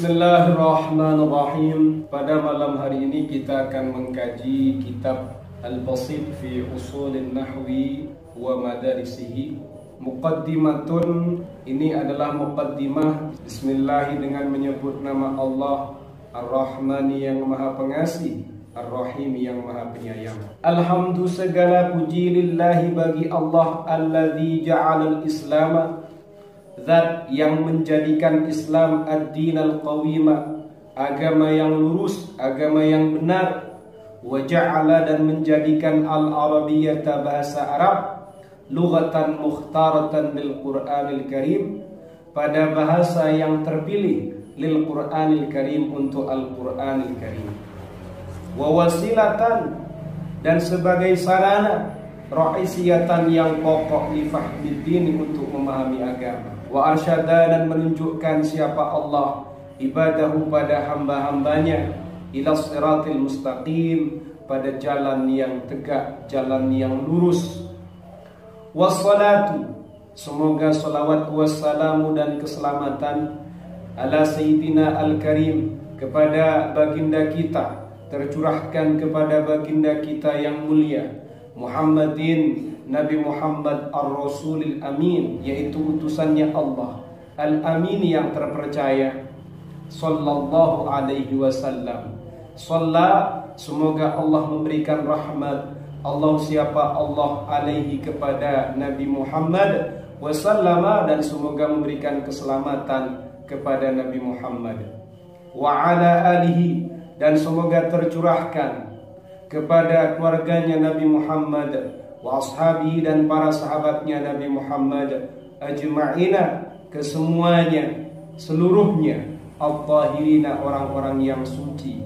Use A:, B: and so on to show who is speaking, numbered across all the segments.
A: Bismillahirrahmanirrahim. Pada malam hari ini kita akan mengkaji kitab Al-Basit fi Usulin Nahwi wa Madarisihi. Muqaddimatun ini adalah muqaddimah Bismillah dengan menyebut nama Allah Ar-Rahmani yang Maha Pengasih Ar-Rahim yang Maha Penyayang. Alhamdu segala puji lillahi bagi Allah alladzi ja'alal Islam Zat yang menjadikan Islam ad-din al-qawima Agama yang lurus, agama yang benar. Waja'ala dan menjadikan al-arabiyyata bahasa Arab Lughatan mukhtaratan bil Qur'anil Karim Pada bahasa yang terpilih Lil Qur'anil Karim untuk Al-Qur'anil Karim. Wawasilatan Dan sebagai sarana Ra'isiyatan yang pokok li fahmiddin untuk memahami agama wa arsyada dan menunjukkan siapa Allah ibadahu pada hamba-hambanya ila siratil mustaqim pada jalan yang tegak, jalan yang lurus. Wassalatu semoga salawat wassalamu dan keselamatan ala sayyidina al-karim kepada baginda kita tercurahkan kepada baginda kita yang mulia Muhammadin Nabi Muhammad Ar-Rasulil Amin yaitu utusannya Allah. Al-Amin yang terpercaya. Sallallahu alaihi wasallam. Salla semoga Allah memberikan rahmat. Allah siapa? Allah alaihi kepada Nabi Muhammad wasallama dan semoga memberikan keselamatan kepada Nabi Muhammad. Wa ala alihi dan semoga tercurahkan kepada keluarganya Nabi Muhammad wa ashabi dan para sahabatnya Nabi Muhammad ajma'ina kesemuanya seluruhnya al-tahirina orang-orang yang suci.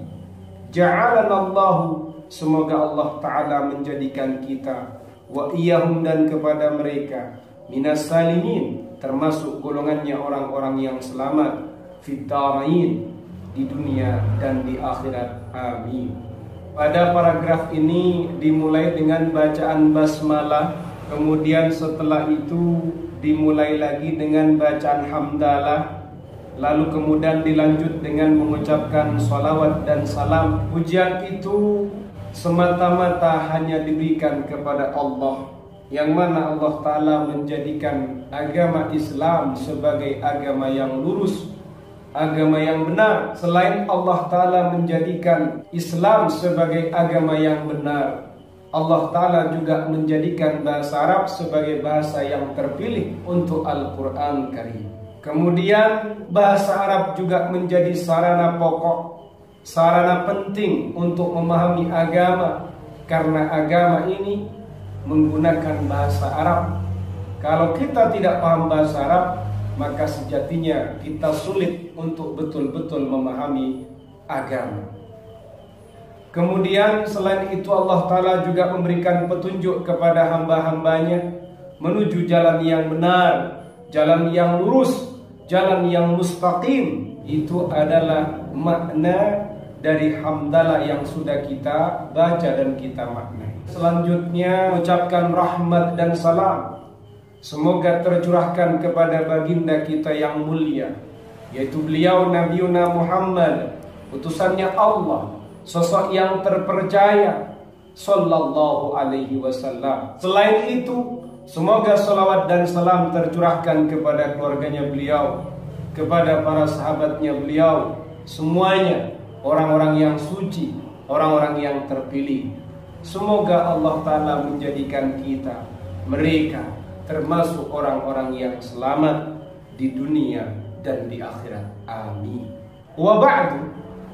A: Ja'alanallahu semoga Allah taala menjadikan kita wa iyahum dan kepada mereka minas salimin termasuk golongannya orang-orang yang selamat fitarain di dunia dan di akhirat. Amin pada paragraf ini dimulai dengan bacaan basmalah, kemudian setelah itu dimulai lagi dengan bacaan hamdalah, lalu kemudian dilanjut dengan mengucapkan salawat dan salam. Pujian itu semata-mata hanya diberikan kepada Allah yang mana Allah Ta'ala menjadikan agama Islam sebagai agama yang lurus agama yang benar selain Allah taala menjadikan Islam sebagai agama yang benar. Allah taala juga menjadikan bahasa Arab sebagai bahasa yang terpilih untuk Al-Qur'an Karim. Kemudian bahasa Arab juga menjadi sarana pokok sarana penting untuk memahami agama. Karena agama ini menggunakan bahasa Arab. Kalau kita tidak paham bahasa Arab maka sejatinya kita sulit untuk betul-betul memahami agama. Kemudian selain itu Allah Ta'ala juga memberikan petunjuk kepada hamba-hambanya menuju jalan yang benar, jalan yang lurus, jalan yang mustaqim. Itu adalah makna dari hamdalah yang sudah kita baca dan kita maknai. Selanjutnya ucapkan rahmat dan salam Semoga tercurahkan kepada baginda kita yang mulia Yaitu beliau Nabi Muhammad Utusannya Allah Sosok yang terpercaya Sallallahu alaihi wasallam. Selain itu Semoga salawat dan salam tercurahkan kepada keluarganya beliau Kepada para sahabatnya beliau Semuanya Orang-orang yang suci Orang-orang yang terpilih. Semoga Allah Ta'ala menjadikan kita Mereka termasuk orang-orang yang selamat di dunia dan di akhirat. Amin. Wa ba'du,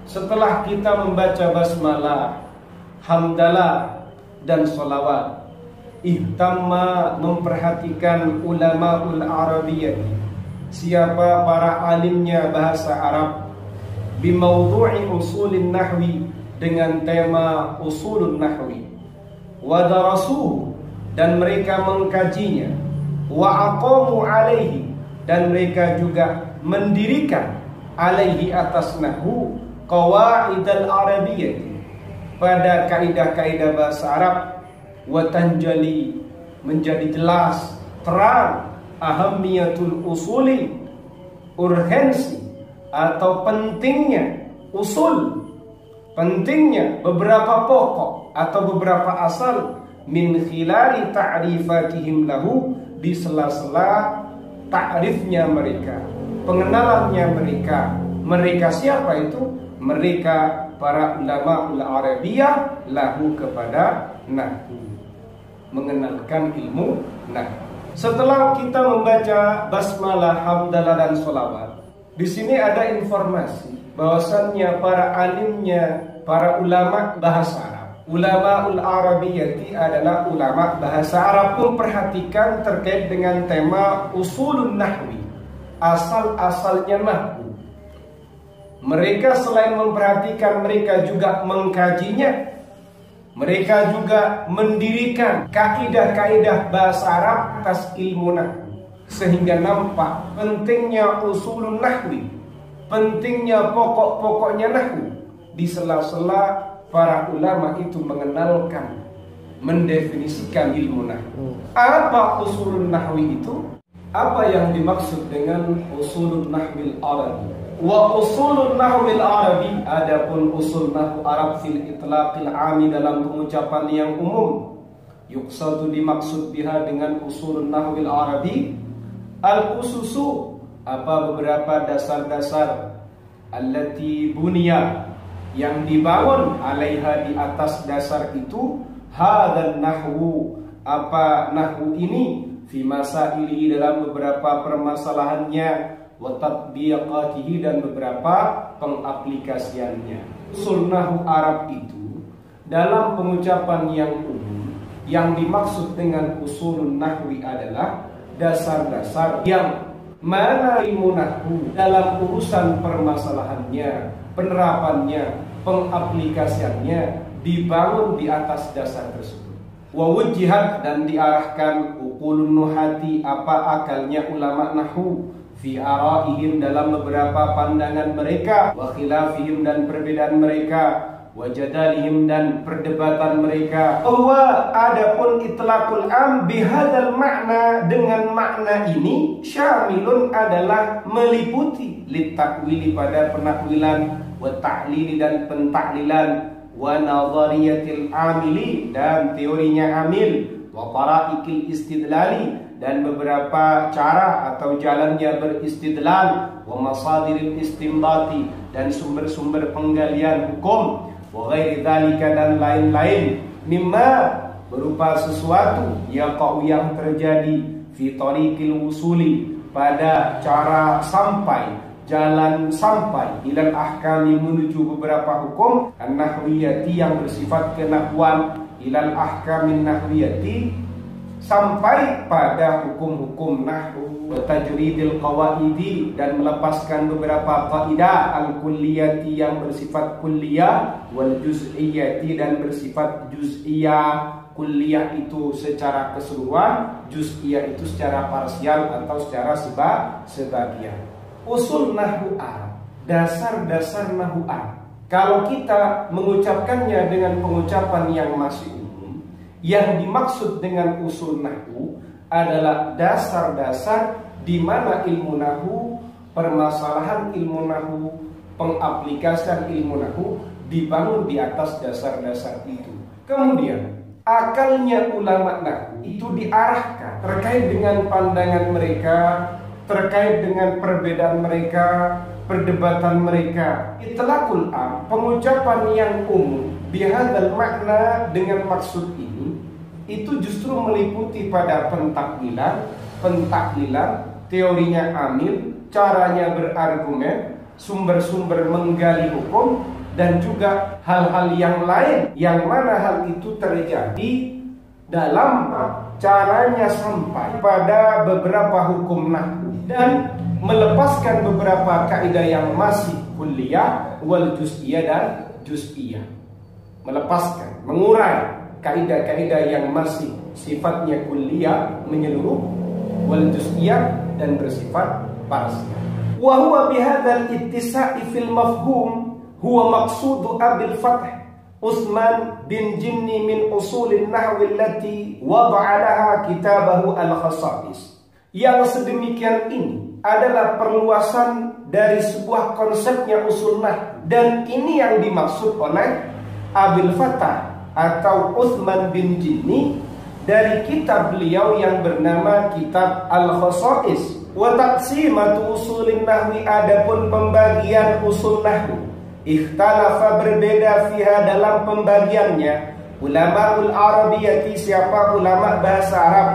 A: setelah kita membaca basmalah, hamdalah dan solawat, ihtamma memperhatikan ulama ul arabiyyah siapa para alimnya bahasa Arab bimaudhu'i usulin nahwi dengan tema usulun nahwi wa darasuhu dan mereka mengkajinya. Wa aqamu alaihi. Dan mereka juga mendirikan alaihi atas nahu qawaid al-arabiyyah pada kaidah-kaidah bahasa Arab wa tanjali menjadi jelas terang ahamiyatul usuli urgensi atau pentingnya usul pentingnya beberapa pokok atau beberapa asal min khilali ta'rifatihim lahu di sela-sela ta'rifnya mereka pengenalannya mereka. Mereka siapa itu? Mereka para ulama ul Arabiyah lahu kepada nahwu mengenalkan ilmu nahwu setelah kita membaca basmalah, hamdalah dan sholawat, di sini ada informasi bahwasannya para alimnya, para ulama bahasa ulama ul Arabiyyati adalah ulama bahasa Arab pun perhatikan terkait dengan tema usulun nahwi, asal-asalnya nahwu. Mereka selain memperhatikan, mereka juga mengkajinya. Mereka juga mendirikan kaidah-kaidah bahasa Arab atas ilmu nahwu. Sehingga nampak pentingnya usulun nahwi, pentingnya pokok-pokoknya nahwu di sela-sela para ulama itu mengenalkan mendefinisikan ilmu nahwu. Apa usulun nahwi itu? Apa yang dimaksud dengan usulun nahwil arabi? Wa usulun nahwil arabi adapun usul nahwu Arab fil itlaqil ami dalam pengucapan yang umum yuqsadu dimaksud biha dengan usulun nahwil arabi al ususu apa beberapa dasar-dasar allati bunya yang dibangun alaiha di atas dasar itu hadan nahwu apa nahwu ini fi masaili dalam beberapa permasalahannya watatbiqatihi dan beberapa pengaplikasiannya. Sunnahu Arab itu dalam pengucapan yang umum yang dimaksud dengan usulun nahwi adalah dasar-dasar yang mana ilmu nahwu dalam urusan permasalahannya, penerapannya, pengaplikasiannya dibangun di atas dasar tersebut. Wawujihat dan diarahkan ukulun nuhati apa akalnya ulama nahwu fi araihim dalam beberapa pandangan mereka wa khilafihim dan perbedaan mereka wa jadalihim dan perdebatan mereka. Bahwa adapun itlaqul am bihadzal makna dengan makna ini syamilun adalah meliputi litakwili pada penakwilan wa ta'lili dan pentaklilan. Wa nadhariyatil amili dan teorinya amil. Wa qara'ikil istidlali dan beberapa cara atau jalannya beristidlal. Wa masadiril istinbati dan sumber-sumber penggalian hukum. Wa ghairi dzalika dan lain-lain. Mimma berupa sesuatu yang kau yang terjadi fi tariqil pada cara sampai jalan sampai ilal ahkami menuju beberapa hukum an-nahwiyati yang bersifat kenahwan ilal ahkamin nahwiyati sampai pada hukum-hukum nahwu tajridil qawaidi dan melepaskan beberapa kaidah al-kulliyati yang bersifat kulliyah wal juz'iyati dan bersifat juz'iyah. Kulliyah itu secara keseluruhan juz'iyah itu secara parsial atau secara seba sebagian usul nahwu Arab dasar-dasar nahwu Arab kalau kita mengucapkannya dengan pengucapan yang masih yang dimaksud dengan usul nahwu adalah dasar-dasar di mana ilmu nahwu, permasalahan ilmu nahwu, pengaplikasian ilmu nahwu dibangun di atas dasar-dasar itu. Kemudian akalnya ulama nahwu itu diarahkan terkait dengan pandangan mereka, terkait dengan perbedaan mereka, perdebatan mereka. Itlaqul am, pengucapan yang umum bihadal makna dengan maksud ini itu justru meliputi pada pentaklilan, pentaklilan, teorinya Amil, caranya berargumen, sumber-sumber menggali hukum, dan juga hal-hal yang lain yang mana hal itu terjadi dalam caranya sampai pada beberapa hukum nahwu dan melepaskan beberapa kaidah yang masih kuliah wal juz'iyah dan juz'iyah melepaskan mengurai kaidah-kaidah yang masih sifatnya kuliah menyeluruh wal juz'iyah dan bersifat parsial. Wa huwa bihadzal ittisa'i fil mafhum huwa maqsudu Abil Fath Utsman bin Jinni min usulin nahwi allati wada'a laha kitabahu al-khasa'is. Yang sedemikian ini adalah perluasan dari sebuah konsepnya usul nah. Dan ini yang dimaksud oleh Abil Fatah atau Uthman bin Jinni dari kitab beliau yang bernama kitab Al-Khosais wa taqsimatu usulin nahwi adapun pembagian usul nahwi ikhtalafa berbeda fiha dalam pembagiannya. Ulama ul arabiyati siapa ulama bahasa Arab?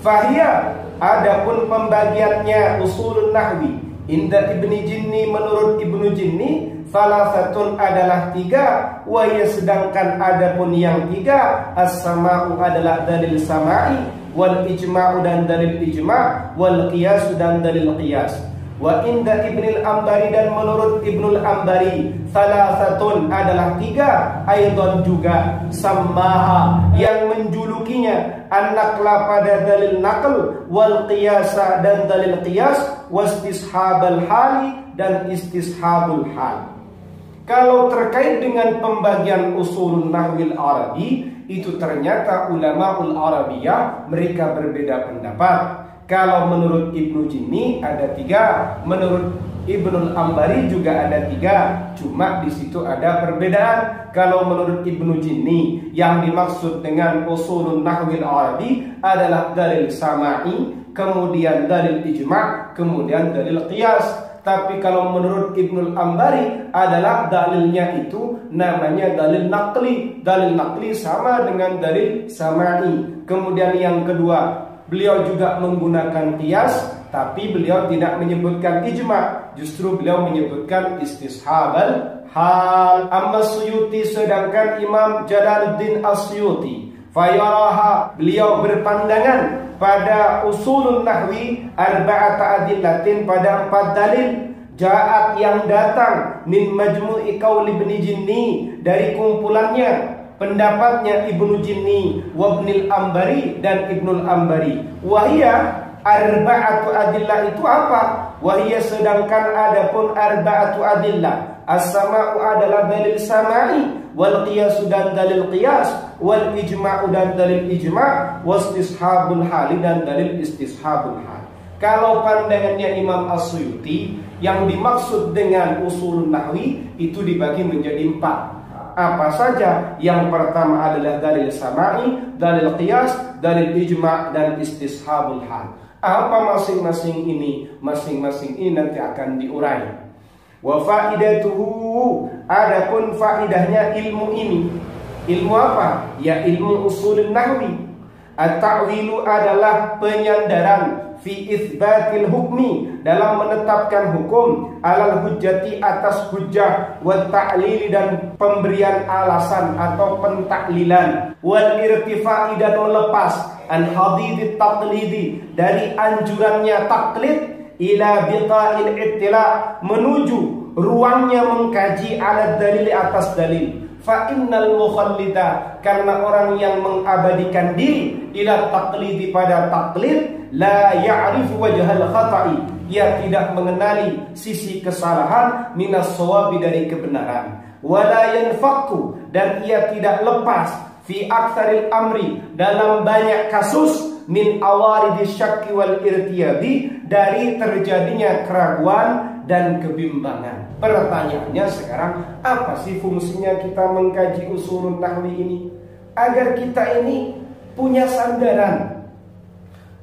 A: Fahia adapun pembagiannya usul nahwi inda ibni jinni menurut ibnu jinni Salasatun adalah tiga Wahya sedangkan adapun yang tiga As-sama'u adalah dalil sama'i Wal ijma'u dan dalil ijma' Wal qiyasu dan dalil qiyas. Wa inda ibnil ambari dan menurut ibnul ambari Salasatun adalah tiga Aidon juga Sammaha yang menjulukinya An-nakla pada dalil nakal Wal qiyasa dan dalil qiyas Wastishabal hali dan istishabul hal kalau terkait dengan pembagian usul nahwil arabi itu ternyata ulama ul arabiyah mereka berbeda pendapat. Kalau menurut Ibnu Jinni ada tiga, menurut Ibnu Ambari juga ada tiga. Cuma di situ ada perbedaan. Kalau menurut Ibnu Jinni yang dimaksud dengan usul nahwil arabi adalah dalil sama'i, kemudian dalil ijma', kemudian dalil qiyas. Tapi kalau menurut Ibnul Ambari adalah dalilnya itu namanya dalil nakli. Dalil nakli sama dengan dalil samai. Kemudian yang kedua, beliau juga menggunakan kias, tapi beliau tidak menyebutkan ijma. Justru beliau menyebutkan istishabal hal. Amma Suyuti sedangkan Imam Jalaluddin Asyuti Fayaraha beliau berpandangan pada usulun nahwi arba'ata adillatin pada empat dalil Ja'at yang datang min majmu'i qaul ibni jinni dari kumpulannya pendapatnya Ibnu Jinni wabnil Ambari dan Ibnul Ambari wahia arba'atu adillah itu apa? Wahia sedangkan adapun arba'atu adillah. As-sama'u adalah dalil samai wal qiyas dan dalil qiyas wal ijma'u dan dalil ijma' wastishabul hali dan dalil istishabul hal. Kalau pandangannya Imam As-Suyuti yang dimaksud dengan usul nahwi itu dibagi menjadi empat. Apa saja? Yang pertama adalah dalil sama'i dalil qiyas dalil ijma' dan istishabul hal apa masing-masing ini masing-masing ini nanti akan diurai Wa faidatuhu adapun faidahnya ilmu ini. Ilmu apa? Ya ilmu usul nahwi. At-ta'wilu adalah penyandaran fi isbatil hukmi dalam menetapkan hukum alal hujjati atas hujjah wa ta'lili dan pemberian alasan atau pentaklilan wal irtifa'i dan melepas an hadidit taqlidi dari anjurannya taklid ila biqa'il ittila menuju ruangnya mengkaji ala dalil atas dalil fa innal mukhallida karena orang yang mengabadikan diri ila taqlidi pada taklid la ya'rifu wajhal khata'i. Dia tidak mengenali sisi kesalahan minas sawabi dari kebenaran. Wala yanfaqu dan ia tidak lepas fi aktsaril amri dalam banyak kasus min awaridi syakki wal irtiyabi dari terjadinya keraguan dan kebimbangan. Pertanyaannya sekarang, apa sih fungsinya kita mengkaji usul nahwi ini? Agar kita ini punya sandaran.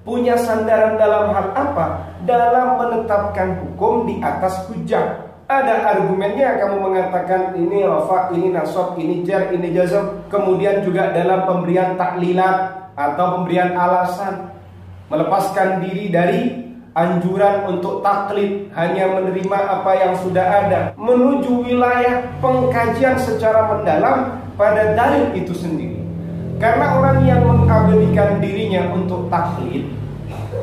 A: Punya sandaran dalam hal apa? Dalam menetapkan hukum di atas hujah. Ada argumennya kamu mengatakan ini rafa, ini nasab, ini jar, ini jazam. Kemudian juga dalam pemberian taklilat atau pemberian alasan melepaskan diri dari anjuran untuk taklid hanya menerima apa yang sudah ada menuju wilayah pengkajian secara mendalam pada dalil itu sendiri. Karena orang yang mengabadikan dirinya untuk taklid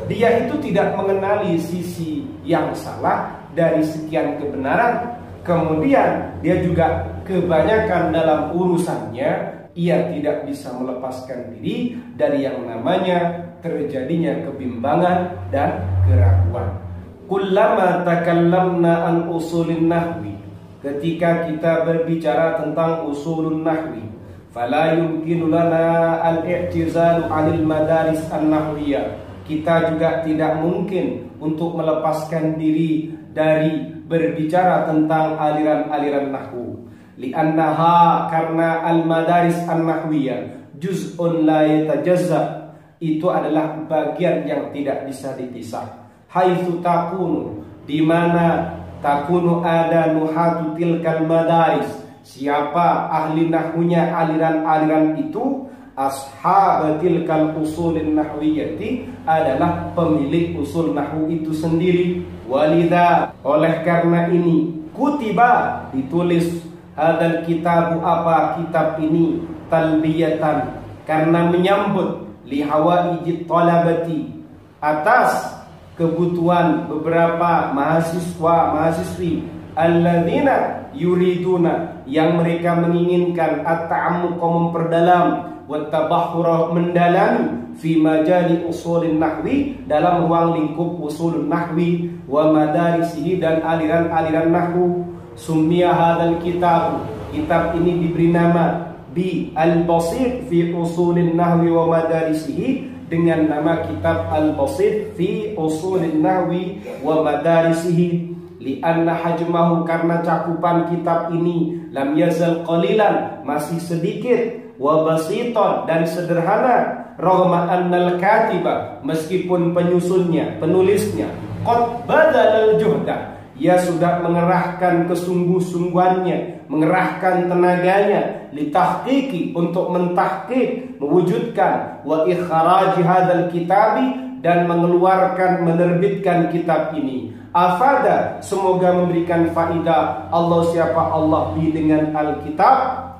A: dia itu tidak mengenali sisi yang salah dari sekian kebenaran. Kemudian dia juga kebanyakan dalam urusannya ia tidak bisa melepaskan diri dari yang namanya terjadinya kebimbangan dan keraguan. Kullama takallamna an usulin nahwi ketika kita berbicara tentang usulun nahwi fala yumkinu lana al-i'tizalu 'anil madaris an-nahwiyah kita juga tidak mungkin untuk melepaskan diri dari berbicara tentang aliran-aliran nahwu. Li'annaha karena al-madaris an-nahwiyah juz'un la yatajazza itu adalah bagian yang tidak bisa dipisah. Haitsu takunu di mana takunu ada nuhatu tilkal madaris siapa ahli nahwunya aliran-aliran itu ashab tilkal usulin nahwiyati adalah pemilik usul nahwu itu sendiri. Walida oleh karena ini kutiba ditulis hadal kitabu apa kitab ini? Talbiyatan karena menyambut lihawaijit talabati atas kebutuhan beberapa mahasiswa mahasiswi alladzina yuriduna yang mereka menginginkan at-ta'ammuq memperdalam wa tabahhur mendalami fi majali usulin nahwi dalam ruang lingkup usulun nahwi wa madarisihi dan aliran-aliran nahwu. Summiya hadzal kitab kitab ini diberi nama bi al-basit fi usulin nahwi wa madarisihi dengan nama kitab Al-Basit fi Usulin Nahwi wa Madarisihi. Lianna hajmahu karena cakupan kitab ini lam yazal qalilan masih sedikit wa basiton dan sederhana rahma annal katiba meskipun penyusunnya penulisnya qad badal juhda ia sudah mengerahkan kesungguh-sungguhannya, mengerahkan tenaganya litahqiqi untuk mentahqiq, mewujudkan wa ikhraji hadzal kitabi dan mengeluarkan menerbitkan kitab ini. Afada semoga memberikan faidah Allah siapa Allah bi dengan Alkitab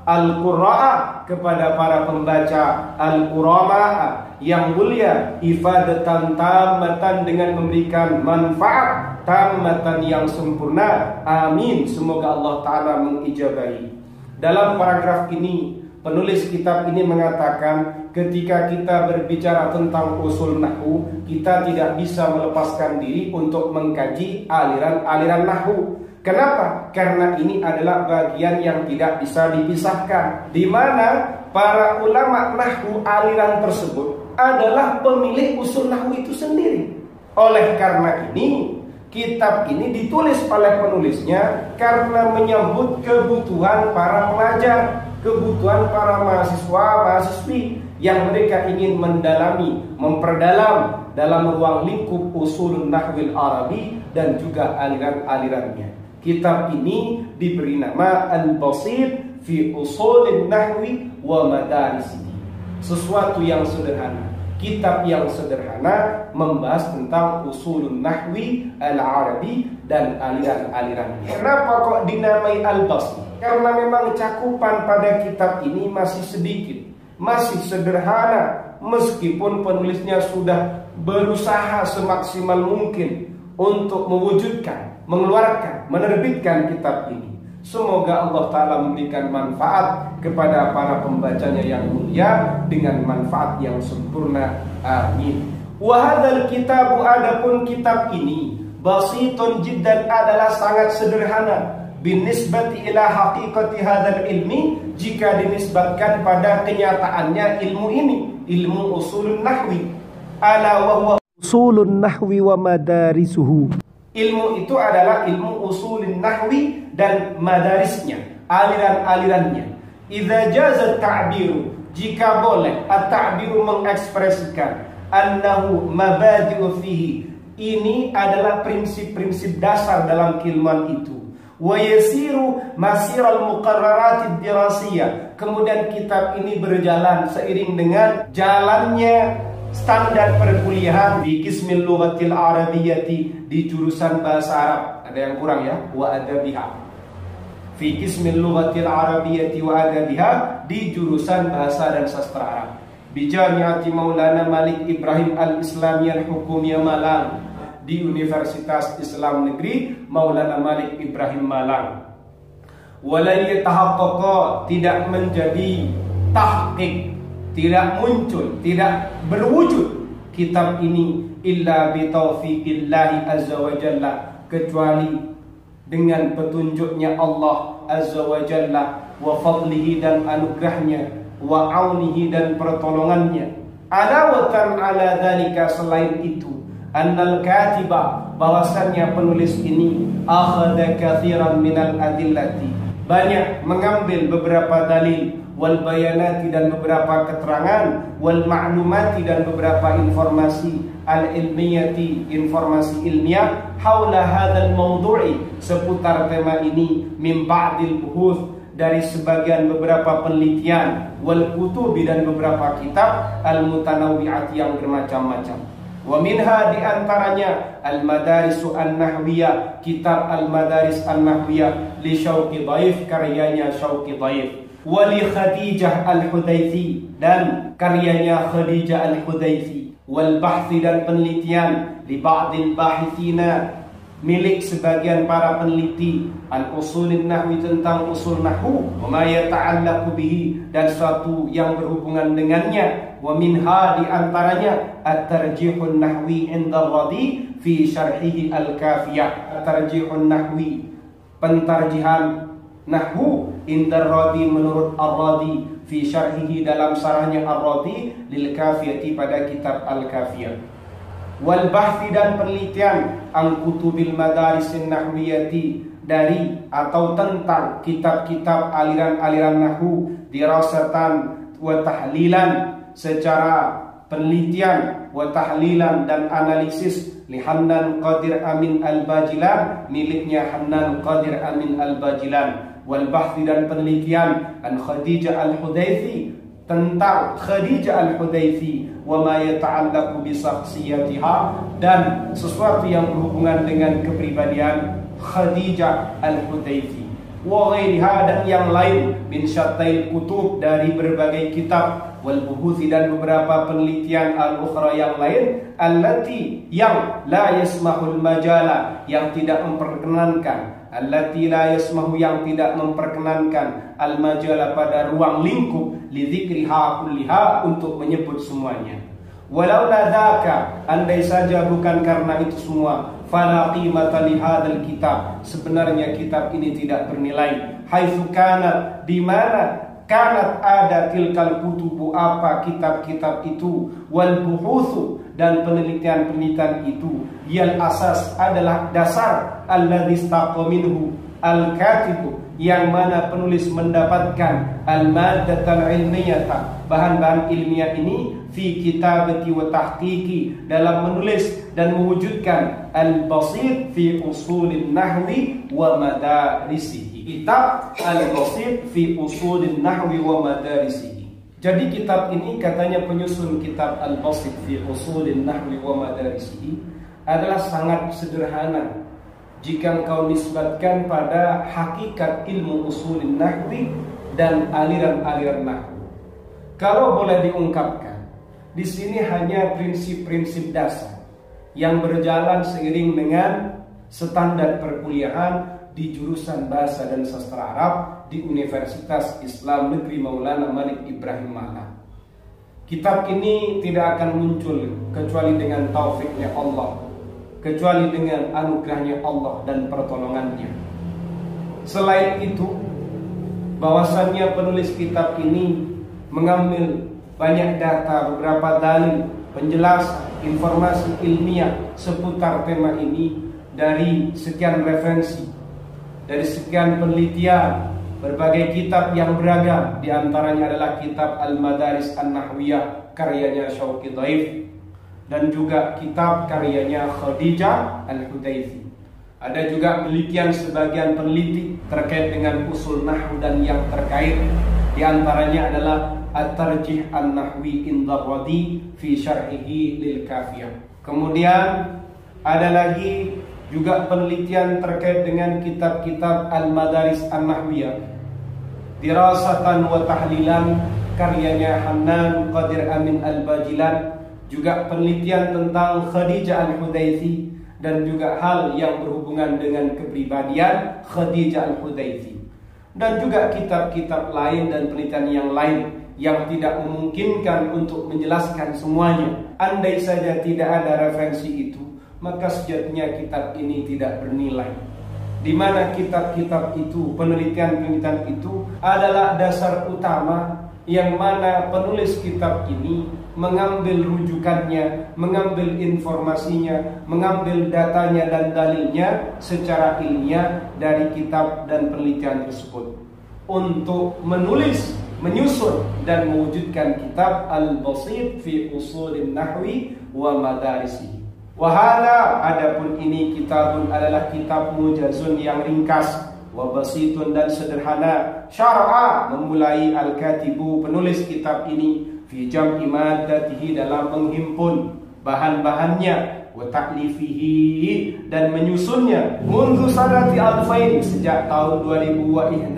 A: Al-Qurra'a kepada para pembaca Al-Qurama'a yang mulia ifadatan tamatan dengan memberikan manfaat tamatan yang sempurna amin semoga Allah taala mengijabahi dalam paragraf ini penulis kitab ini mengatakan ketika kita berbicara tentang usul nahwu kita tidak bisa melepaskan diri untuk mengkaji aliran-aliran nahwu Kenapa? Karena ini adalah bagian yang tidak bisa dipisahkan. Di mana para ulama nahwu aliran tersebut adalah pemilik usul nahwu itu sendiri. Oleh karena ini, kitab ini ditulis oleh penulisnya karena menyambut kebutuhan para pelajar, kebutuhan para mahasiswa, mahasiswi yang mereka ingin mendalami, memperdalam dalam ruang lingkup usul nahwil arabi dan juga aliran-alirannya. Kitab ini diberi nama Al-Basit fi Usulin Nahwi wa Madarisihi. Sesuatu yang sederhana. Kitab yang sederhana membahas tentang usulun nahwi al-arabi dan aliran-alirannya. Kenapa kok dinamai al-basit? Karena memang cakupan pada kitab ini masih sedikit, masih sederhana, meskipun penulisnya sudah berusaha semaksimal mungkin untuk mewujudkan mengeluarkan, menerbitkan kitab ini. Semoga Allah Ta'ala memberikan manfaat kepada para pembacanya yang mulia dengan manfaat yang sempurna. Amin. Wahadal kitabu adapun kitab ini basitun jiddan adalah sangat sederhana binisbati ila haqiqati hadzal ilmi jika dinisbatkan pada kenyataannya ilmu ini ilmu usulun nahwi ala wa usulun nahwi wa madarisuhu Ilmu itu adalah ilmu usulin nahwi dan madarisnya, aliran-alirannya. Idza jazat ta'biru, jika boleh at-ta'biru mengekspresikan annahu mabadi'u fihi. Ini adalah prinsip-prinsip dasar dalam kilman itu. Wa yasiru masiral muqarraratid dirasiyah. Kemudian kitab ini berjalan seiring dengan jalannya standar perkuliahan di Kismil Lughatil Arabiyyati di jurusan bahasa Arab. Ada yang kurang ya? Wa adabiha. Fi Kismil Lughatil Arabiyyati wa adabiha di jurusan bahasa dan sastra Arab. Bi Jami'ati Maulana Malik Ibrahim Al-Islamiyah Hukumiyah Malang di Universitas Islam Negeri Maulana Malik Ibrahim Malang. Walai tahaqqaqa tidak menjadi tahqiq tidak muncul, tidak berwujud kitab ini illa bi taufiqillahi azza wa jalla kecuali dengan petunjuknya Allah azza wa jalla wa fadlihi dan anugerahnya wa aunihi dan pertolongannya. Adawatan ala dalika selain itu annal katiba bahwasannya penulis ini akhadha kathiran minal adillati. Banyak mengambil beberapa dalil wal bayanati dan beberapa keterangan wal ma'lumati dan beberapa informasi al ilmiyati informasi ilmiah haula hadzal mawdu'i seputar tema ini min ba'dil buhuth dari sebagian beberapa penelitian wal kutubi dan beberapa kitab al mutanawwi'at yang bermacam-macam. Wa minha di antaranya al madaris an nahwiyah kitab al madaris an nahwiyah li Syauqi Dhaif karyanya Syauqi Dhaif. Wali Khadijah al Hudaythi dan karyanya Khadijah al Hudaythi wal bahthi dan penelitian li ba'dil bahithina milik sebagian para peneliti. Al usulin nahwi tentang usul nahwu wa ma yata'allaqu bihi dan suatu yang berhubungan dengannya. Wa minha di antaranya at-tarjihun nahwi inda radi fi syarhihi al-kafiyah. At-tarjihun nahwi pentarjihan nahwu inda radi menurut ar-radi fi syarhihi dalam sarahnya ar-radi lil kafiyati pada kitab al-kafiyah. Wal bahthi dan penelitian ang kutubil madarisin nahwiyati dari atau tentang kitab-kitab aliran-aliran nahwu dirasatan wa tahlilan secara penelitian wa tahlilan dan analisis li Hannan Qadir Amin Al-Bajilan miliknya Hannan Qadir Amin Al-Bajilan wal bahthi dan penelitian an Khadijah Al-Hudaythi tentang Khadijah Al-Hudaythi wa ma yata'allaqu bi shakhsiyatiha dan sesuatu yang berhubungan dengan kepribadian Khadijah Al-Hudaythi wa ghairiha dan yang lain min syattail kutub dari berbagai kitab wal buhuthi dan beberapa penelitian al-ukhra yang lain allati yang la yasmahul majala yang tidak memperkenankan allati la yasmahu yang tidak memperkenankan al majala pada ruang lingkup li dzikriha kulliha untuk menyebut semuanya. Walau dzaka andai saja bukan karena itu semua fala qimata li hadzal kitab. Sebenarnya kitab ini tidak bernilai. Haitsu kana di mana kanat ada tilkal kutubu apa kitab-kitab itu? Wal buhutsu dan penelitian-penelitian itu yang asas adalah dasar alladzi minhu al-katibu yang mana penulis mendapatkan al-maddatan ilmiyata bahan-bahan ilmiah ini fi kitabati wa tahqiqi dalam menulis dan mewujudkan al-basit fi usulin nahwi wa madarisihi. Kitab al-basit fi usulin nahwi wa madarisihi jadi kitab ini katanya penyusun kitab Al-Basit fi Usulin Nahwi wa Madarisihi adalah sangat sederhana jika engkau nisbatkan pada hakikat ilmu usulin nahwi dan aliran-aliran nahwu. Kalau boleh diungkapkan, di sini hanya prinsip-prinsip dasar yang berjalan seiring dengan standar perkuliahan di jurusan Bahasa dan Sastra Arab di Universitas Islam Negeri Maulana Malik Ibrahim Malang. Kitab ini tidak akan muncul kecuali dengan taufiknya Allah, kecuali dengan anugerahnya Allah dan pertolongannya. Selain itu, bahwasannya penulis kitab ini mengambil banyak data, beberapa dalil, penjelasan, informasi ilmiah seputar tema ini dari sekian referensi dari sekian penelitian berbagai kitab yang beragam di antaranya adalah kitab Al-Madaris An-Nahwiyah karyanya Syauqi Dhaif dan juga kitab karyanya Khadijah Al-Hudaythi. Ada juga penelitian sebagian peneliti terkait dengan usul nahwu dan yang terkait di antaranya adalah At-Tarjih An-Nahwi Indar Radi fi Syarhihi lil Kafiyah. Kemudian ada lagi juga penelitian terkait dengan kitab-kitab Al-Madaris An-Nahwiyah. Dirasatan wa tahlilan karyanya Hanan Qadir Amin Al-Bajilan. Juga penelitian tentang Khadijah Al-Hudaythi dan juga hal yang berhubungan dengan kepribadian Khadijah Al-Hudaythi dan juga kitab-kitab lain dan penelitian yang lain yang tidak memungkinkan untuk menjelaskan semuanya. Andai saja tidak ada referensi itu maka sejatinya kitab ini tidak bernilai. Di mana kitab-kitab itu, penelitian-penelitian itu adalah dasar utama yang mana penulis kitab ini mengambil rujukannya, mengambil informasinya, mengambil datanya dan dalilnya secara ilmiah dari kitab dan penelitian tersebut untuk menulis, menyusun dan mewujudkan kitab Al-Basit fi Usulin Nahwi wa Madarisi. Wahala adapun ini kitabun adalah kitab mujazun yang ringkas wabasitun dan sederhana. Syar'a memulai al-katibu penulis kitab ini fi jam'i maddatihi dalam menghimpun bahan-bahannya wa dan menyusunnya. Mundu sanati alfain sejak tahun 2011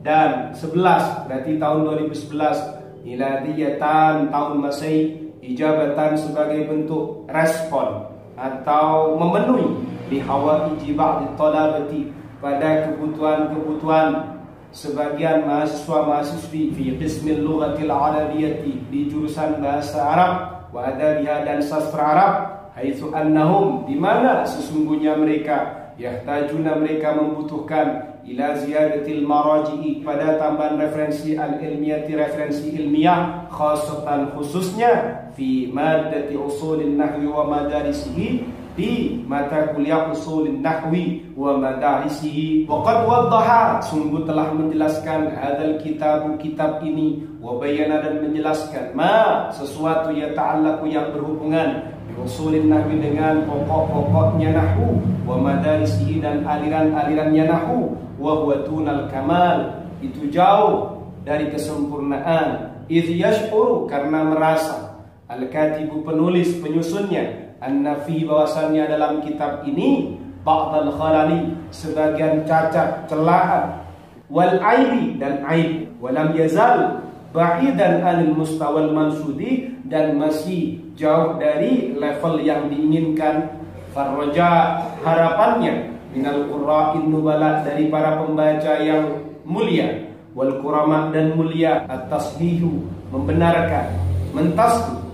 A: dan 11 berarti tahun 2011 miladiyatan tahun Masehi ijabatan sebagai bentuk respon atau memenuhi bihawa ijibah talabati pada kebutuhan-kebutuhan sebagian mahasiswa-mahasiswi fi qismil lughatil arabiyyati di jurusan bahasa Arab wa adabiha dan sastra Arab haitsu annahum di mana sesungguhnya mereka yahtajuna mereka membutuhkan ila ziyadatil maraji'i pada tambahan referensi al-ilmiyati referensi ilmiah khasatan khususnya fi maddati usulin nahwi wa madarisihi di mata kuliah usul nahwi wa madarisihi. Wa qad waddaha sungguh telah menjelaskan hadal kitab kitab ini wa bayana dan menjelaskan ma sesuatu ya ta'allaku yang berhubungan usulin nahwi dengan pokok-pokoknya nahwu wa madarisihi dan aliran-alirannya nahwu wa huwa tunal kamal. Itu jauh dari kesempurnaan. Idh yashkuru karena merasa. Al-katibu penulis penyusunnya. An-Nafi bahwasannya dalam kitab ini Ba'dal khalali Sebagian cacat, celaan. Wal aibi dan aib. Walam yazal Ba'idan anil mustawal mansudi Dan masih jauh dari level yang diinginkan. Farroja harapannya Minal qurra'in nubala Dari para pembaca yang mulia. Wal kurama dan mulia At-tasbihu Membenarkan Mentasbih.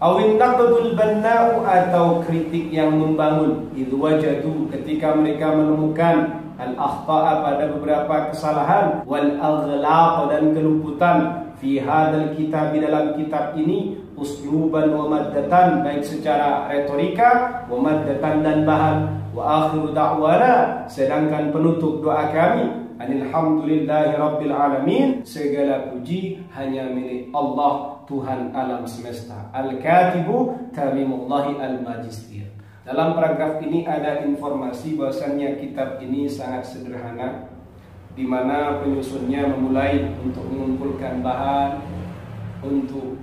A: Awin naqdul banna'u atau kritik yang membangun Idh wajadu ketika mereka menemukan Al-akhta'a pada beberapa kesalahan Wal aghlaq dan kelumputan Fi hadal kitab dalam kitab ini Usluban wa maddatan Baik secara retorika Wa maddatan dan bahan Wa akhiru da'wana Sedangkan penutup doa kami Alhamdulillahi Rabbil Alamin Segala puji hanya milik Allah Tuhan alam semesta. Al-Katibu Tamimullahi Al-Majistir. Dalam paragraf ini ada informasi bahwasannya kitab ini sangat sederhana di mana penyusunnya memulai untuk mengumpulkan bahan untuk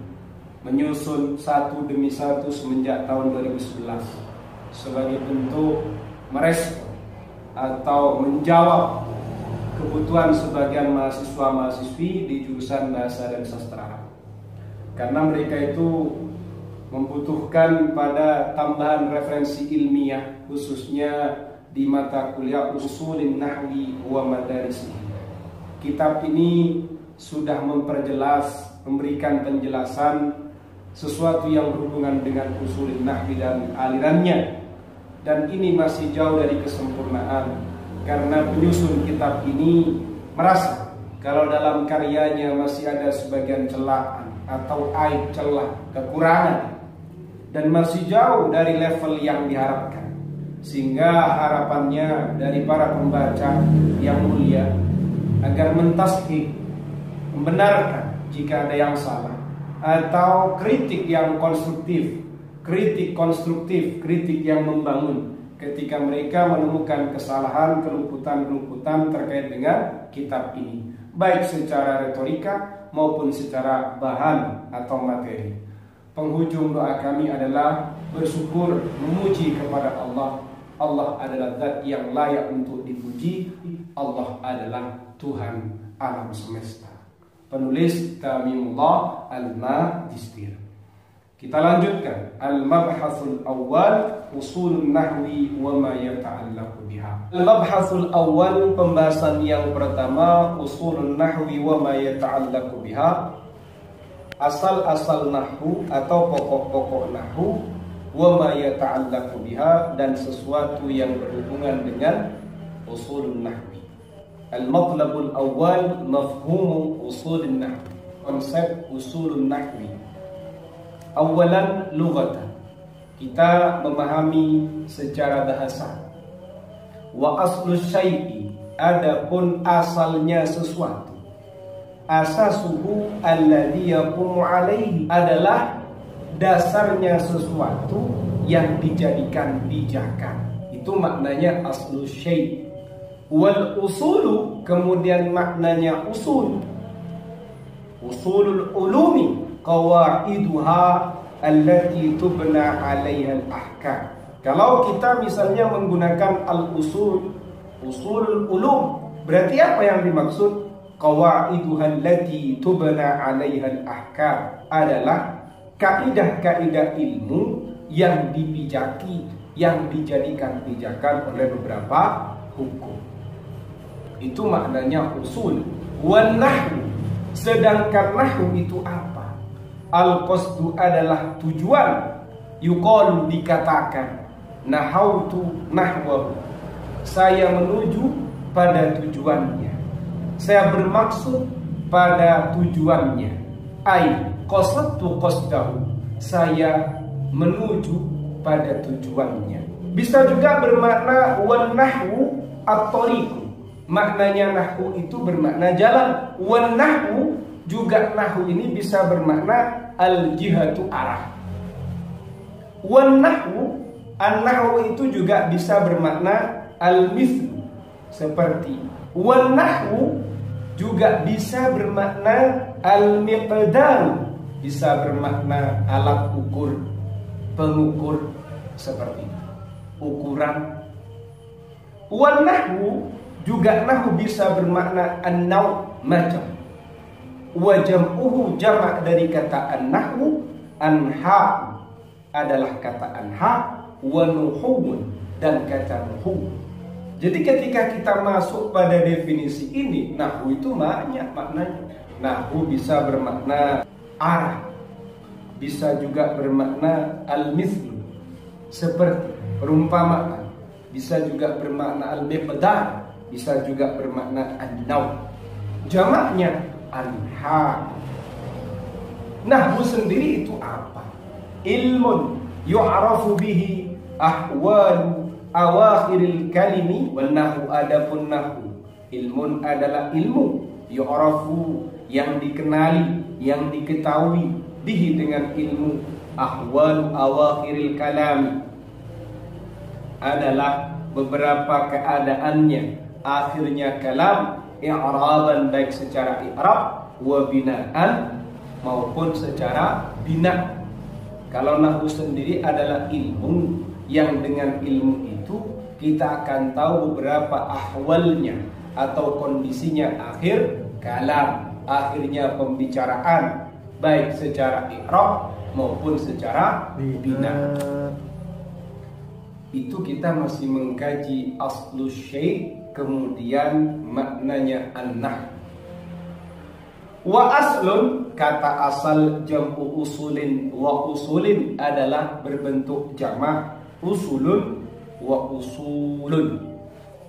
A: menyusun satu demi satu semenjak tahun 2011 sebagai bentuk merespon atau menjawab kebutuhan sebagian mahasiswa-mahasiswi di jurusan bahasa dan sastra Karena mereka itu membutuhkan pada tambahan referensi ilmiah khususnya di mata kuliah usulin nahwi wa madarisi. Kitab ini sudah memperjelas, memberikan penjelasan sesuatu yang berhubungan dengan usulin nahwi dan alirannya. Dan ini masih jauh dari kesempurnaan karena penyusun kitab ini merasa kalau dalam karyanya masih ada sebagian celaan atau aib celah kekurangan. Dan masih jauh dari level yang diharapkan sehingga harapannya dari para pembaca yang mulia agar mentasbih membenarkan jika ada yang salah atau kritik yang konstruktif kritik konstruktif kritik yang membangun ketika mereka menemukan kesalahan, kelumputan-kelumputan terkait dengan kitab ini, baik secara retorika maupun secara bahan atau materi. Penghujung doa kami adalah bersyukur memuji kepada Allah. Allah adalah zat yang layak untuk dipuji. Allah adalah Tuhan alam semesta. Penulis Tamimullah Al-Majistir. Kita lanjutkan Al-Mabhasul Awal Usulun Nahwi wa ma yata'allaqu biha. Al-Mabhasul Awal pembahasan yang pertama Usulun Nahwi wa ma yata'allaqu biha. Asal-asal nahwu atau pokok-pokok nahwu wa ma yata'allaqu biha dan sesuatu yang berhubungan dengan usulun nahwi. Al-matlabul awal mafhum usul nahw. Konsep usul nahwi. Awalan lughatan. Kita memahami secara bahasa. Wa aslu syai'i adapun asalnya sesuatu. Asasuhu alladhi yaqumu alaihi adalah dasarnya sesuatu yang dijadikan pijakan. Itu maknanya aslu syai. Wal usulu kemudian maknanya usul. Usulul ulumi qawaiduha allati tubna 'alaiha al-ahkam. Kalau kita misalnya menggunakan al-usul, usulul ulum, berarti apa yang dimaksud? Qawaiduha allati tubna 'alaiha al-ahkam adalah kaidah-kaidah ilmu yang dipijaki, yang dijadikan pijakan oleh beberapa hukum. Itu maknanya usul. Wan nahwu. Sedangkan nahwu itu apa? Al qasdu adalah tujuan. Yuqalu dikatakan nahautu nahwahu. Saya menuju pada tujuannya. Saya bermaksud pada tujuannya. Ai qasadtu qasdahu. Saya menuju pada tujuannya. Bisa juga bermakna wan nahwu at-tariqu maknanya nahwu itu bermakna jalan. Wan nahwu juga nahwu ini bisa bermakna al jihatu arah. Wan nahwu an nahwu itu juga bisa bermakna al mithlu seperti wan nahwu juga bisa bermakna al miqdar bisa bermakna alat ukur pengukur seperti ukuran wan nahwu juga nahu bisa bermakna an-naw macam. Wa jam'uhu jamak dari kata an-nahwu anha adalah kata anha wa nuhun dan kata nuhu. Jadi ketika kita masuk pada definisi ini, nahu itu banyak maknanya. Nahu bisa bermakna arah, bisa juga bermakna al-mithlu, seperti perumpamaan, bisa juga bermakna al-miqdar, bisa juga bermakna an-naw. Jamaknya anha. Nahwu sendiri itu apa? Ilmun yu'rafu bihi ahwalu awakhiril kalimi wal nahwu adapun nahwu. Ilmun adalah ilmu yu'rafu yang dikenali, yang diketahui bihi dengan ilmu ahwalu awakhiril kalami adalah beberapa keadaannya akhirnya kalam i'raban baik secara i'rab wa binaan maupun secara bina. Kalau nahwu sendiri adalah ilmu yang dengan ilmu itu kita akan tahu beberapa ahwalnya atau kondisinya akhir kalam, akhirnya pembicaraan baik secara i'rab maupun secara bina. Itu kita masih mengkaji aslu syai' kemudian maknanya an-nah. Wa aslun kata asal jam'u usulin wa usulin adalah berbentuk jamak usulun wa usulun.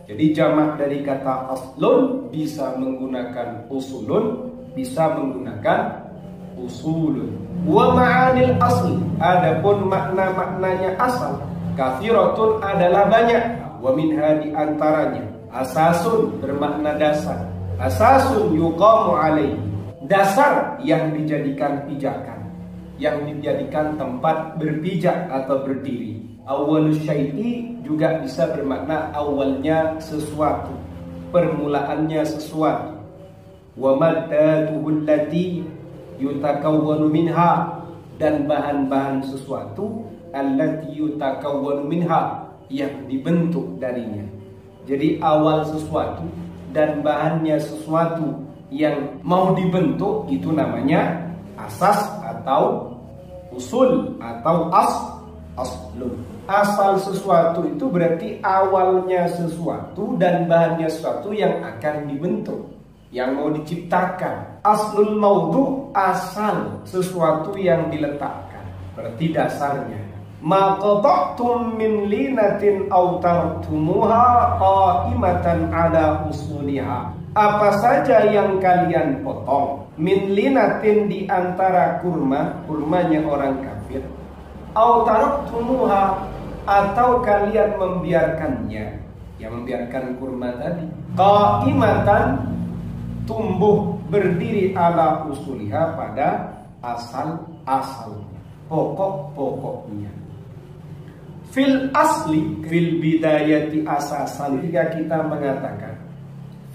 A: Jadi jamak dari kata aslun bisa menggunakan usulun bisa menggunakan usulun. Wa ma'anil asli adapun makna-maknanya asal kafiratun adalah banyak. Wa minha di antaranya Asasun bermakna dasar. Asasun yuqamu alaih. Dasar yang dijadikan pijakan. Yang dijadikan tempat berpijak atau berdiri. Awalus syai'i juga bisa bermakna awalnya sesuatu. Permulaannya sesuatu. Wa maddatuhu allati yutakawwanu minha dan bahan-bahan sesuatu allati yutakawwanu minha yang dibentuk darinya. Jadi awal sesuatu dan bahannya sesuatu yang mau dibentuk itu namanya asas atau usul atau as aslun. Asal sesuatu itu berarti awalnya sesuatu dan bahannya sesuatu yang akan dibentuk, yang mau diciptakan. Aslul maudu asal sesuatu yang diletakkan, berarti dasarnya. Ma qata'tum min linatin aw tartumuha qa'imatan ala usuliha apa saja yang kalian potong min linatin di antara kurma kurmanya orang kafir aw taraktumuha atau kalian membiarkannya. Yang membiarkan kurma tadi. Qa'imatan tumbuh berdiri ala usuliha pada asal asalnya pokok-pokoknya Fil asli, fil bidayati asasan Ketika kita mengatakan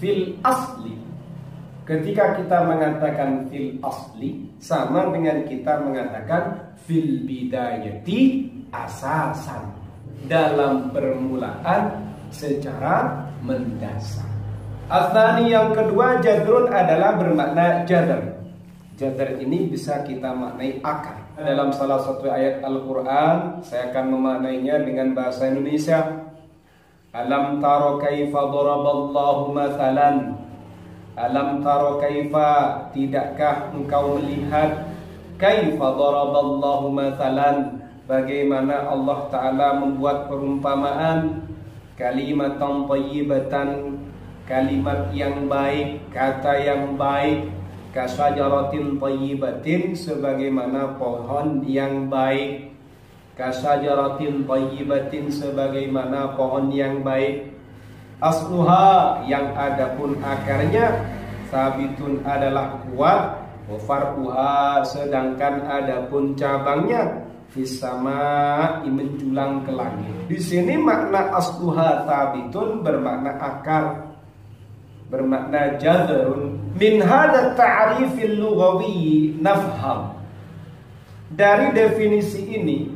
A: Fil asli Ketika kita mengatakan fil asli Sama dengan kita mengatakan Fil bidayati asasan Dalam permulaan secara mendasar. Athani yang kedua jadrun adalah bermakna jadr Jadr ini bisa kita maknai akar dalam salah satu ayat Al-Quran Saya akan memaknainya dengan bahasa Indonesia. Alam taro kaifa daraballahu mathalan? Alam taro kaifa Tidakkah engkau melihat Kaifa daraballahu mathalan? Bagaimana Allah Ta'ala membuat perumpamaan? Kalimatan tayyibatan Kalimat yang baik Kata yang baik kasajaratin tayyibatin sebagaimana pohon yang baik. Kasajaratin tayyibatin sebagaimana pohon yang baik. Asluha yang adapun akarnya sabitun adalah kuat. Wafaruha sedangkan adapun cabangnya. Fisama menjulang ke langit. Di sini makna asluha sabitun bermakna akar bermakna jadrun min hada ta'rifil lughawi nafham. Dari definisi ini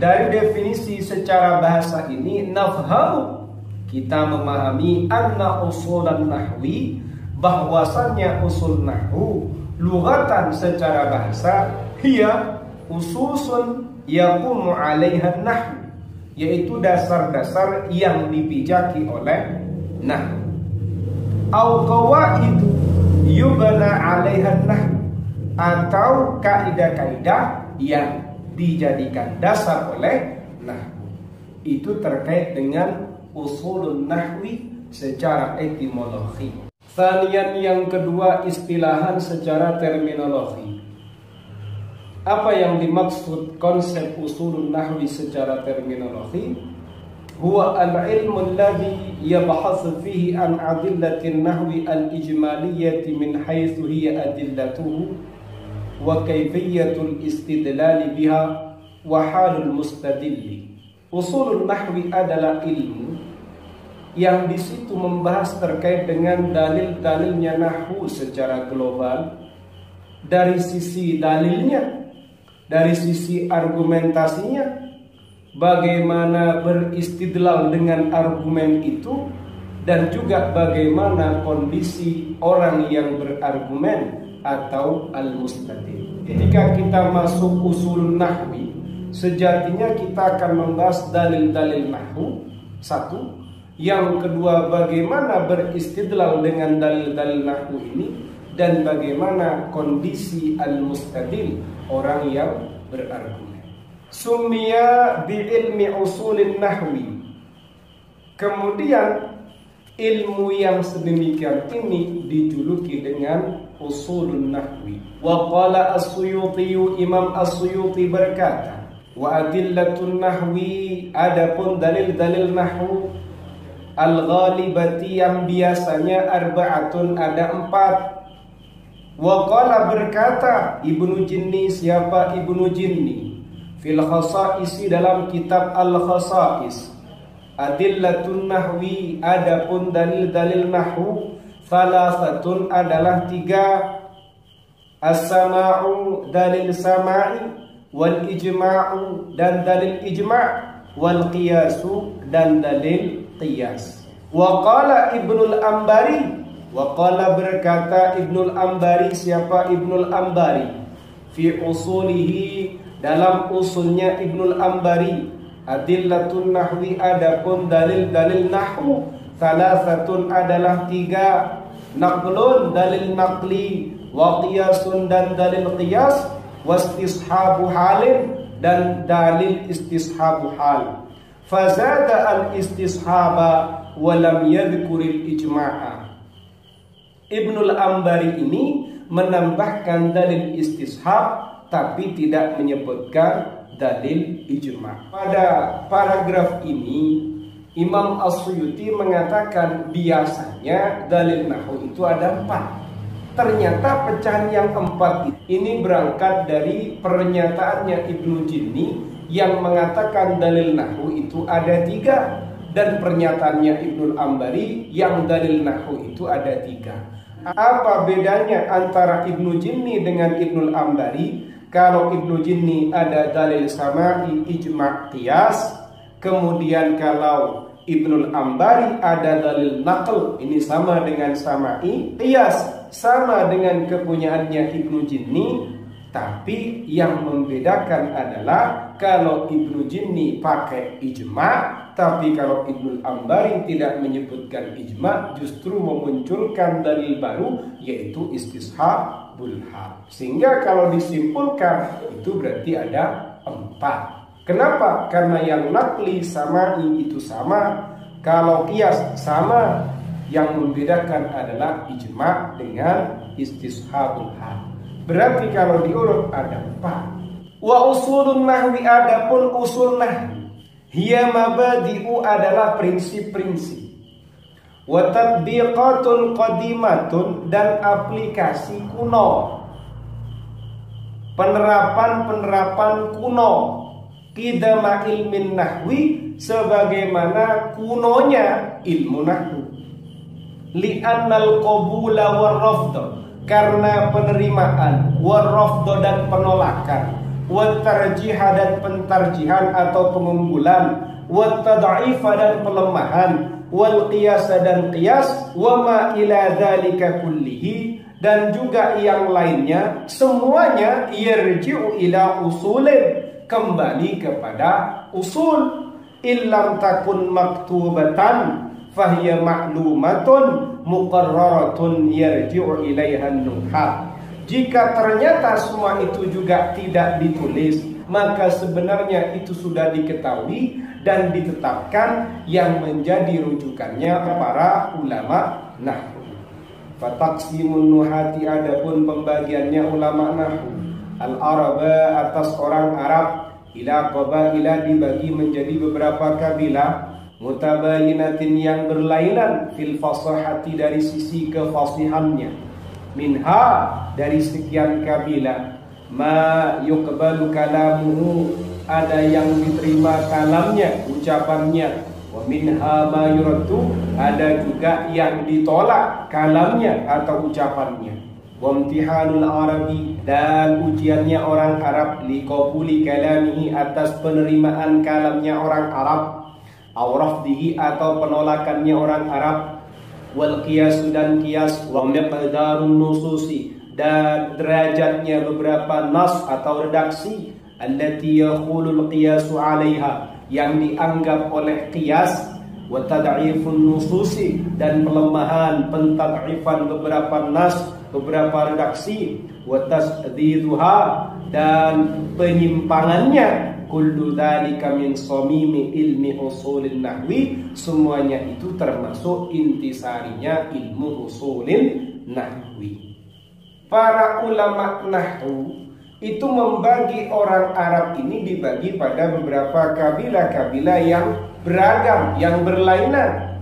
A: dari definisi secara bahasa ini nafham kita memahami anna usulan nahwi bahwasannya usul nahwu lughatan secara bahasa hiya ususun yaqumu 'alaiha nahwu yaitu dasar-dasar yang dipijaki oleh nahwu au qawaid yubna 'alaiha atau kaidah-kaidah yang dijadikan dasar oleh nah itu terkait dengan usulun nahwi secara etimologi. Sanian yang kedua istilahan secara terminologi. Apa yang dimaksud konsep usulun nahwi secara terminologi? huwa al-ilmu alladhi yabhasu fihi an adillati an-nahwi al-ijmaliyyati min haythu hiya adillatuhu wa kayfiyatul istidlali biha wa halul mustadilli. Usulul nahwi adalah ilmu yang di situ membahas terkait dengan dalil-dalilnya nahwu secara global. Dari sisi dalilnya, dari sisi argumentasinya, bagaimana beristidlal dengan argumen itu dan juga bagaimana kondisi orang yang berargumen atau al-mustadil. Ketika kita masuk usul nahwi, sejatinya kita akan membahas dalil-dalil nahwu satu, yang kedua bagaimana beristidlal dengan dalil-dalil nahwu ini dan bagaimana kondisi al-mustadil orang yang berargumen. Sumia bi ilmi usulin nahwi. Kemudian ilmu yang sedemikian ini dijuluki dengan usulun nahwi. Wa qala as-suyuti Imam as-suyuti berkata Wa adillatun nahwi Adapun dalil-dalil nahwu Al-ghalibati yang biasanya arba'atun ada empat. Wa qala berkata Ibnu Jinni siapa Ibnu Jinni fil khasaisi dalam kitab al khasais adillatun nahwi adapun dalil-dalil nahwu salasatun adalah tiga. As-sama'u dalil sama'i wal ijma'u dan dalil ijma' wal qiyasu dan dalil qiyas. Wa qala ibnul ambari wa qala berkata ibnul ambari siapa ibnul ambari? Fi usulihi dalam usulnya Ibnul Ambari adillatun nahwi adapun dalil-dalil nahwu salasatun adalah tiga naqlun dalil naqli wa qiyasun dan dalil qiyas wastishabu halin dan dalil istishabu hal. Fazada al istishaba wa lam yadhkuril ijma'a. Ibnul Ambari ini menambahkan dalil istishab tapi tidak menyebutkan dalil ijma. Pada paragraf ini Imam As-Suyuti mengatakan biasanya dalil nahu itu ada empat. Ternyata pecahan yang empat ini berangkat dari pernyataannya Ibnu Jinni yang mengatakan dalil nahu itu ada tiga dan pernyataannya Ibnu Ambari yang dalil nahu itu ada tiga. Apa bedanya antara Ibnu Jinni dengan Ibnu Ambari? Kalau Ibnu Jinni ada dalil sama'i ijma' qiyas, kemudian kalau Ibnu Ambari ada dalil naql, ini sama dengan sama'i qiyas, sama dengan kepunyaannya Ibnu Jinni, tapi yang membedakan adalah kalau Ibnu Jinni pakai ijma, tapi kalau Ibnu Ambari tidak menyebutkan ijma, justru memunculkan dalil baru yaitu istishabul hal. Sehingga kalau disimpulkan itu berarti ada empat. Kenapa? Karena yang nakli sama itu sama, kalau kias sama, yang membedakan adalah ijma dengan istishabul hal. Berarti kalau diurut ada empat. Wa usulun nahwi adapun usul nahwi. Hiya mabadi'u adalah prinsip-prinsip. Wa tatbiqatun qadimatun dan aplikasi kuno. Penerapan-penerapan kuno. Kidama ilmin nahwi sebagaimana kunonya ilmu nahwu. Li'annal qabula warrafda karena penerimaan warrafdo dan penolakan watarjiha dan pentarjihan atau pengunggulan watadaifa dan pelemahan. Wal dan qiyas. Wa ma ila dzalika kullihi. Dan juga yang lainnya. Semuanya yarji'u ila usulin. Kembali kepada usul. Illam takun maktubatan. Fahiya ma'lumatun muqarraratun yarji'u ilaiha nuhat. Jika ternyata semua itu juga tidak ditulis, maka sebenarnya itu sudah diketahui dan ditetapkan yang menjadi rujukannya para ulama nahwu. Fataksimun nuhati adapun pembagiannya ulama nahwu. Al-Araba atas orang Arab ila qabaila dibagi menjadi beberapa kabilah mutabayinatin yang berlainan fil fasahati dari sisi kefasihannya minha dari sekian kabilah. Ma yuqbalu kalamuhu ada yang diterima kalamnya ucapannya. Wa minha ma yuraddu ada juga yang ditolak kalamnya atau ucapannya. Wamtihanul Arabi dan ujiannya orang Arab liqabuli kalamihi atas penerimaan kalamnya orang Arab. Dihi atau penolakannya orang Arab wal qiyas dan qiyas wa miqdarun nususi dan derajatnya beberapa nas atau redaksi allati yaqulul qiyasu 'alaiha yang dianggap oleh qiyas wa tad'ifun nususi dan pelemahan pentad'ifan beberapa nas beberapa redaksi wa tasdiduha dan penyimpangannya kullu dzalika min samimi ilmi usulin nahwi semuanya itu termasuk intisarinya ilmu usulin nahwi para ulama nahwu itu membagi orang Arab ini dibagi pada beberapa kabilah-kabilah yang beragam, yang berlainan.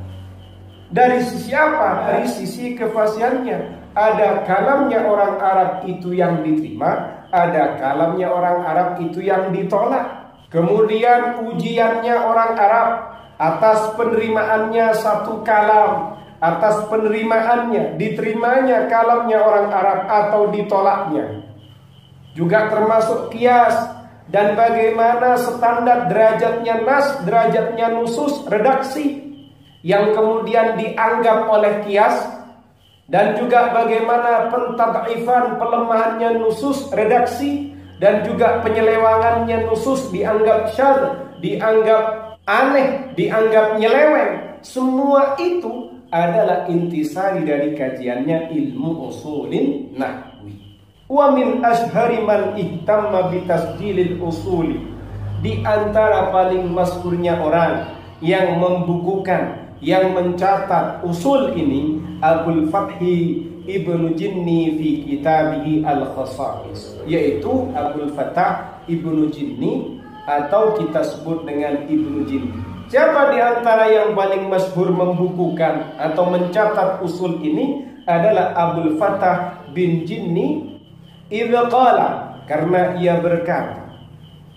A: Dari sisi apa? Dari sisi kefasihannya. Ada kalamnya orang Arab itu yang diterima, ada kalamnya orang Arab itu yang ditolak. Kemudian ujiannya orang Arab atas penerimaannya satu kalam, atas penerimaannya, diterimanya kalamnya orang Arab atau ditolaknya. Juga termasuk kias dan bagaimana standar derajatnya nas, derajatnya nusus, redaksi yang kemudian dianggap oleh kias dan juga bagaimana pentadifan pelemahannya nusus redaksi dan juga penyelewangannya nusus dianggap syar, dianggap aneh, dianggap nyeleweng. Semua itu adalah intisari dari kajiannya ilmu usulin nahwi. Wa min ashhari man ihtamma bitasjilil usuli. Di antara paling masyhurnya orang yang membukukan, yang mencatat usul ini Abdul Fathi Ibnu Jinni fi kitabihi Al-Khasa'is yaitu Abdul Fattah Ibnu Jinni atau kita sebut dengan Ibnu Jinni. Siapa di antara yang paling masyhur membukukan atau mencatat usul ini adalah Abdul Fattah bin Jinni Idza karena ia berkata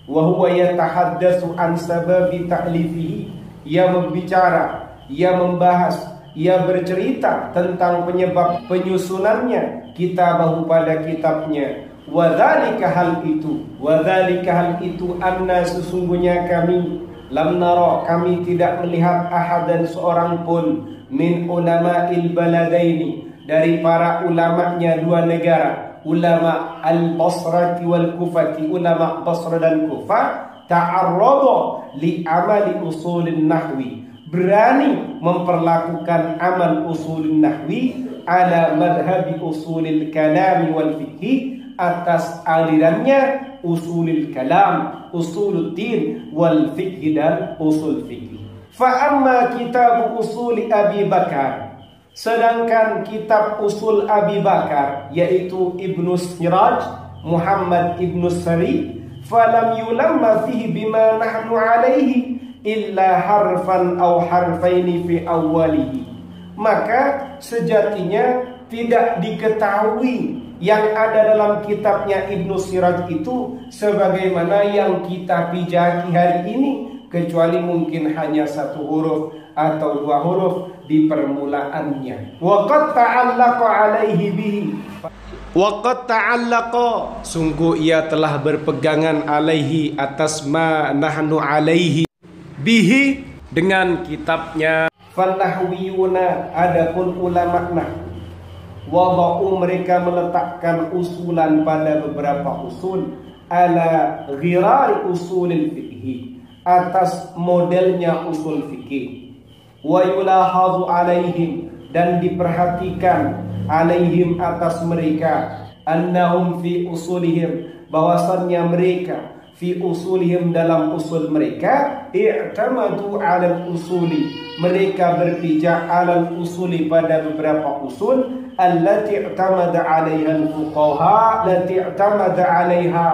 A: wa huwa yatahaddatsu an sababi ta'lifihi ia berbicara ia membahas ia bercerita tentang penyebab penyusunannya bahu pada kitabnya. Wadzalika hal itu wadzalika hal itu anna sesungguhnya kami lam nara kami tidak melihat ahad dan seorang pun min ulama'il baladaini dari para ulamanya dua negara ulama al-Basrah wal Kufah ulama Basra dan Kufah ta'arrada li amali usulin nahwi berani memperlakukan amal usulin nahwi ala madhabi usulil kalami wal fikhi atas alirannya usulil kalam, usulul din wal fikhi dan usul fikhi. Fa amma kitab usul Abi Bakar Sedangkan kitab usul Abi Bakar yaitu Ibnu Siraj Muhammad Ibnu Sari falam yulamma fihi bima nahnu alaihi illa harfan aw harfaini fi awwalihi maka sejatinya tidak diketahui yang ada dalam kitabnya Ibnu Siraj itu sebagaimana yang kita pijaki hari ini kecuali mungkin hanya satu huruf atau dua huruf di permulaannya. Waqad ta'allaqa alaihi bihi. Waqad ta'allaqa sungguh ia telah berpegangan alaihi atas ma nahnu alaihi bihi dengan kitabnya. Fanahwiyuna adapun ulama nahwu Wada'u mereka meletakkan usulan pada beberapa usul. Ala ghirari usulil fikhi Atas modelnya usul fikih wa yulahadhu alaihim dan diperhatikan alaihim atas mereka. Annahum fi usulihim bahwasannya mereka fi usulihim dalam usul mereka i'tamadu ala usuli. Mereka berpijak ala usuli pada beberapa usul. Allati i'tamada 'alaiha al-fuqaha allati i'tamada 'alaiha.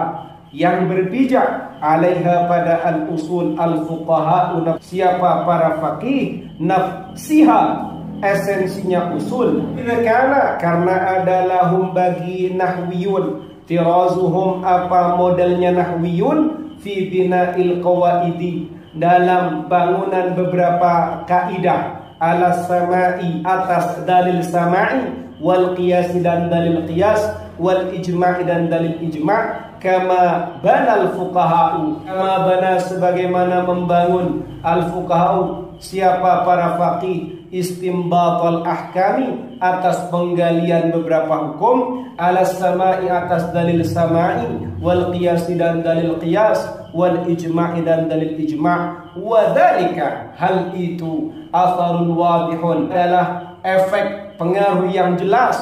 A: Yang berpijak alaiha pada al-usul al-fuqaha siapa para faqih nafsiha esensinya usul. Karena karena adalah hum bagi nahwiyun tirazuhum apa modelnya nahwiyun? Fi bina'il qawaidi. Dalam bangunan beberapa kaidah. Ala samai atas dalil samai. Wal qiyas dan dalil qiyas. Wal ijma' dan dalil ijma' kama banal fuqaha'u kama bana sebagaimana membangun al fuqaha'u siapa para faqih istimbat al ahkami atas penggalian beberapa hukum ala samai atas dalil samai wal qiyas dan dalil qiyas wal ijma' dan dalil ijma' wa dzalika hal itu atharun wadihun adalah efek pengaruh yang jelas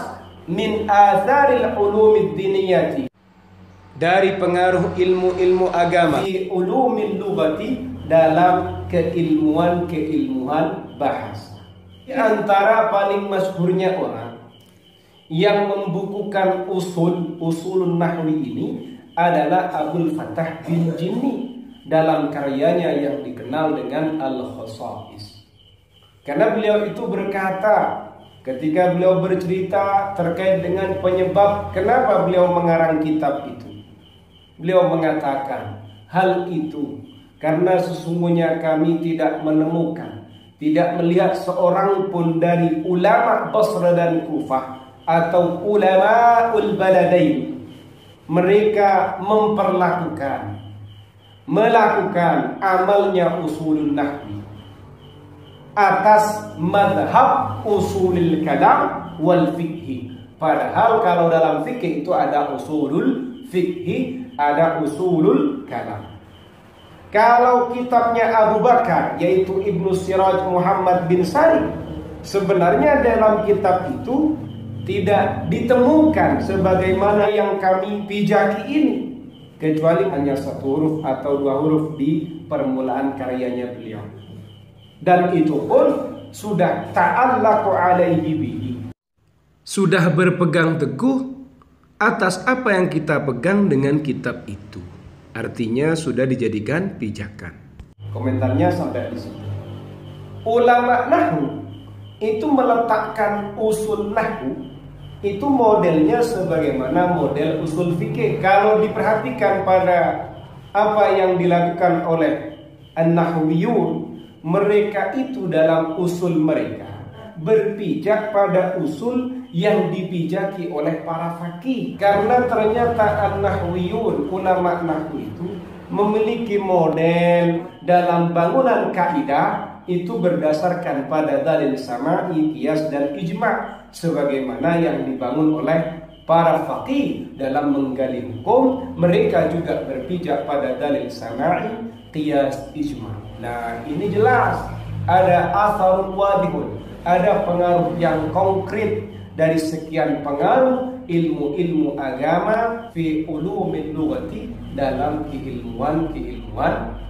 A: min atharil ulumid diniyati dari pengaruh ilmu-ilmu agama di ulumil lugati dalam keilmuan-keilmuan bahasa. Di antara paling masyhurnya orang yang membukukan usul usulun nahwi ini adalah Abdul Fattah bin Jinni dalam karyanya yang dikenal dengan Al-Khasa'is. Karena beliau itu berkata ketika beliau bercerita terkait dengan penyebab kenapa beliau mengarang kitab itu. Beliau mengatakan hal itu karena sesungguhnya kami tidak menemukan tidak melihat seorang pun dari ulama Basra dan Kufah atau ulama ul baladain. Mereka memperlakukan melakukan amalnya usulun nahwi atas madhab usulul kalam wal fikhi padahal kalau dalam fikih itu ada usulul fikhi ada usulul kalam. Kalau kitabnya Abu Bakar yaitu Ibnu Siraj Muhammad bin Sari sebenarnya dalam kitab itu tidak ditemukan sebagaimana yang kami pijaki ini kecuali hanya satu huruf atau dua huruf di permulaan karyanya beliau dan itu pun sudah ta'allaqu alaihi bihi sudah berpegang teguh atas apa yang kita pegang dengan kitab itu. Artinya sudah dijadikan pijakan. Komentarnya sampai di situ ulama nahu itu meletakkan usul nahu itu modelnya sebagaimana model usul fikih. Kalau diperhatikan pada apa yang dilakukan oleh an-nahwiyun, mereka itu dalam usul mereka berpijak pada usul yang dipijaki oleh para fakih. Karena ternyata an-nahwiyun, ulama nahwu itu memiliki model dalam bangunan kaidah itu berdasarkan pada dalil sama, kias dan ijma sebagaimana yang dibangun oleh para faqih dalam menggali hukum. Mereka juga berpijak pada dalil sama'i qiyas ijma. Nah ini jelas. Ada asar wadihun ada pengaruh yang konkret dari sekian pengaruh ilmu-ilmu agama fi ulumin lughati dalam keilmuan-keilmuan